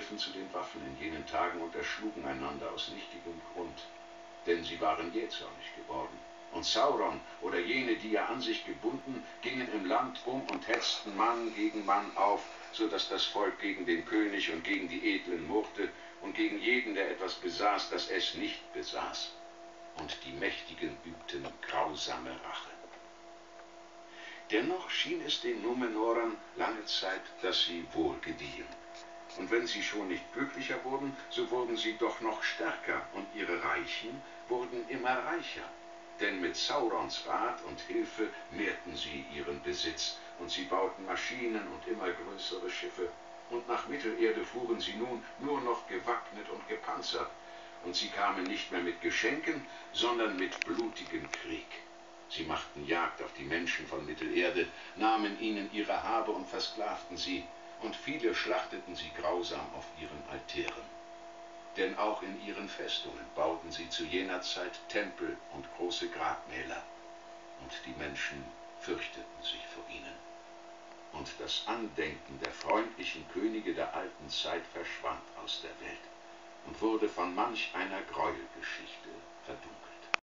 griffen zu den Waffen in jenen Tagen und erschlugen einander aus nichtigem Grund, denn sie waren jähzornig geworden. Und Sauron oder jene, die er an sich gebunden, gingen im Land um und hetzten Mann gegen Mann auf, so dass das Volk gegen den König und gegen die Edlen murrte und gegen jeden, der etwas besaß, das es nicht besaß. Und die Mächtigen übten grausame Rache. Dennoch schien es den Numenorern lange Zeit, dass sie wohl gediehen. Und wenn sie schon nicht glücklicher wurden, so wurden sie doch noch stärker und ihre Reichen wurden immer reicher. Denn mit Saurons Rat und Hilfe mehrten sie ihren Besitz und sie bauten Maschinen und immer größere Schiffe. Und nach Mittelerde fuhren sie nun nur noch gewappnet und gepanzert. Und sie kamen nicht mehr mit Geschenken, sondern mit blutigem Krieg. Sie machten Jagd auf die Menschen von Mittelerde, nahmen ihnen ihre Habe und versklavten sie, und viele schlachteten sie grausam auf ihren Altären. Denn auch in ihren Festungen bauten sie zu jener Zeit Tempel und große Grabmäler, und die Menschen fürchteten sich vor ihnen. Und das Andenken der freundlichen Könige der alten Zeit verschwand aus der Welt und wurde von manch einer Gräuelgeschichte.